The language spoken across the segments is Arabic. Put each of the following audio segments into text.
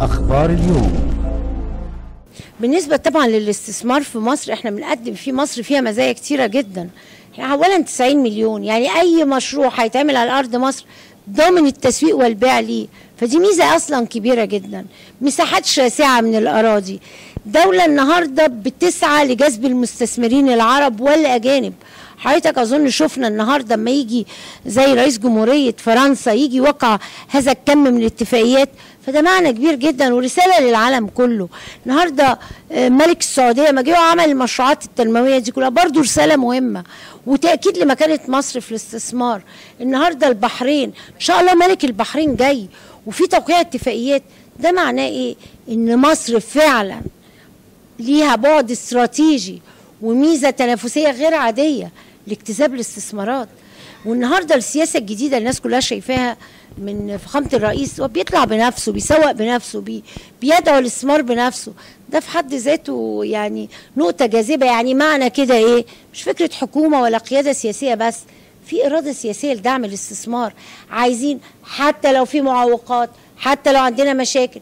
أخبار اليوم. بالنسبة طبعا للاستثمار في مصر إحنا بنقدم في مصر فيها مزايا كتيرة جدا. إحنا اولا 90 مليون. يعني أي مشروع هيتعمل على أرض مصر ضامن التسويق والبيع ليه. فدي ميزة أصلا كبيرة جدا. مساحات شاسعة من الأراضي. دولة النهاردة بتسعى لجذب المستثمرين العرب والأجانب. حضرتك أظن شفنا النهارده لما يجي زي رئيس جمهورية فرنسا يجي يوقع هذا الكم من الاتفاقيات فده معنى كبير جدا ورسالة للعالم كله. النهارده آه، ملك السعودية ما جه وعمل المشروعات التنموية دي كلها برضو رسالة مهمة وتأكيد لمكانه مصر في الاستثمار. النهارده البحرين إن شاء الله ملك البحرين جاي وفي توقيع اتفاقيات ده معناه إيه؟ إن مصر فعلا ليها بعد استراتيجي وميزة تنافسية غير عادية لاجتذاب الاستثمارات. والنهاردة السياسة الجديدة الناس كلها شايفاها من فخامة الرئيس هو بيطلع بنفسه بيسوق بنفسه بي بيدعو الاستثمار بنفسه. ده في حد ذاته يعني نقطة جاذبة. يعني معنى كده إيه؟ مش فكرة حكومة ولا قيادة سياسية بس في إرادة سياسية لدعم الاستثمار. عايزين حتى لو في معوقات حتى لو عندنا مشاكل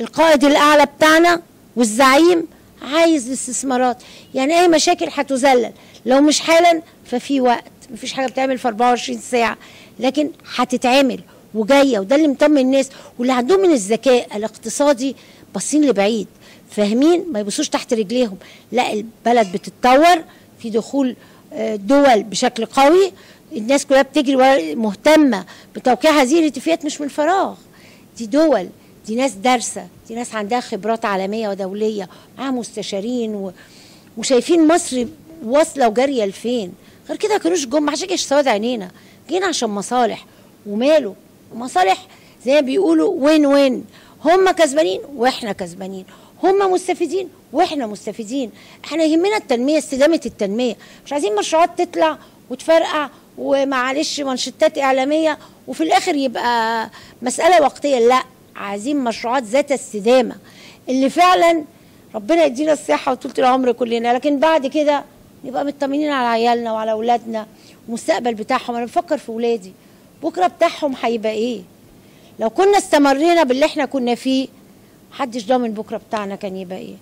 القائد الأعلى بتاعنا والزعيم عايز الاستثمارات. يعني أي مشاكل هتذلل لو مش حالا ففي وقت. مفيش حاجة بتعمل في 24 ساعة. لكن هتتعمل وجاية وده اللي مطمن الناس. واللي عندهم من الذكاء الاقتصادي باصين لبعيد. فاهمين؟ ما يبصوش تحت رجليهم. لا البلد بتتطور. في دخول آه، دول بشكل قوي. الناس كلها بتجري مهتمة بتوقيع هذه الاتفاقيات مش من فراغ. دي دول. دي ناس دارسة دي ناس عندها خبرات عالمية ودولية معاها مستشارين و... وشايفين مصر واصلة وجارية لفين. غير كده كانوش جم عشان كده سواد عينينا. جينا عشان مصالح وماله. مصالح زي ما بيقولوا وين وين هم كسبانين وإحنا كسبانين. هم مستفيدين وإحنا مستفيدين. إحنا يهمنا التنمية استدامة التنمية. مش عايزين مشروعات تطلع وتفرقع ومعلش منشطات إعلامية وفي الآخر يبقى مسألة وقتية. لا عايزين مشروعات ذات استدامه اللي فعلا ربنا يدينا الصحة وطولة العمر كلنا. لكن بعد كده نبقى مطمنين على عيالنا وعلى أولادنا المستقبل بتاعهم. أنا بفكر في ولادي. بكرة بتاعهم هيبقى إيه؟ لو كنا استمرينا باللي إحنا كنا فيه محدش ضامن بكرة بتاعنا كان يبقى إيه.